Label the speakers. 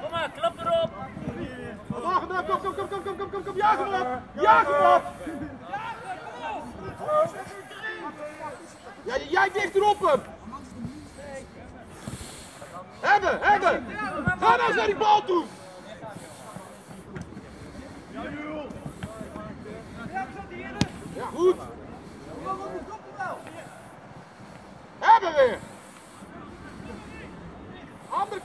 Speaker 1: Kom maar, klap erop!
Speaker 2: Kom, kom, kom, kom, kom, kom, kom, kom, op! Ja, jij dichter op hem! Hebben, hebben! Ga nou naar die bal toe! Ja, goed! bebeğim. Amber.